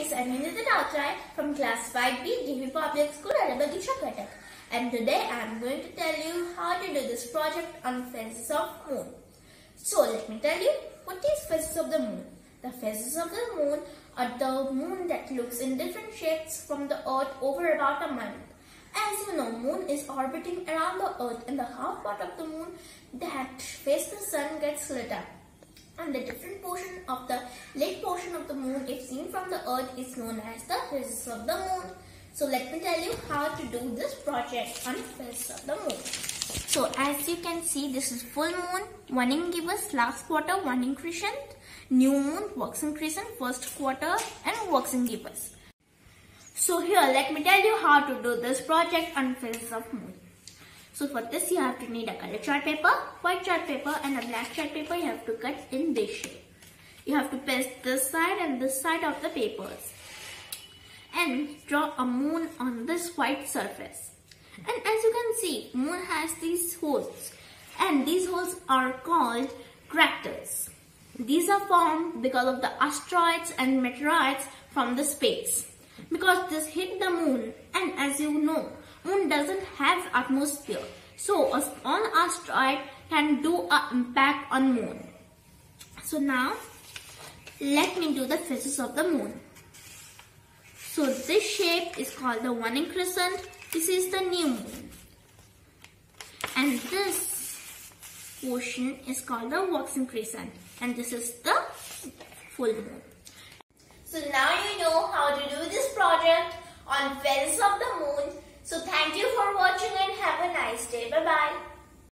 is Anindita Dautray from class 5B DV Public School at Abadisha And today I am going to tell you how to do this project on phases of moon. So let me tell you what is phases of the moon. The phases of the moon are the moon that looks in different shapes from the earth over about a month. As you know, moon is orbiting around the earth and the half part of the moon that faces the sun gets lit up and the different portion of the lit portion of the moon if seen from the earth is known as the phases of the moon. So let me tell you how to do this project on phases of the moon. So as you can see this is full moon, waning gibbous, last quarter, waning crescent, new moon, waxing crescent, first quarter and waxing gibbous. So here let me tell you how to do this project on phases of moon. So for this you have to need a color chart paper, white chart paper and a black chart paper you have to cut in this shape. You have to paste this side and this side of the papers. And draw a moon on this white surface. And as you can see, moon has these holes. And these holes are called craters. These are formed because of the asteroids and meteorites from the space. Because this hit the moon and as you know, moon doesn't have atmosphere. So small asteroid can do an impact on moon. So now let me do the phases of the moon. So this shape is called the waning crescent. This is the new moon. And this portion is called the waxing crescent. And this is the full moon. So now you know how to do this project on phases of the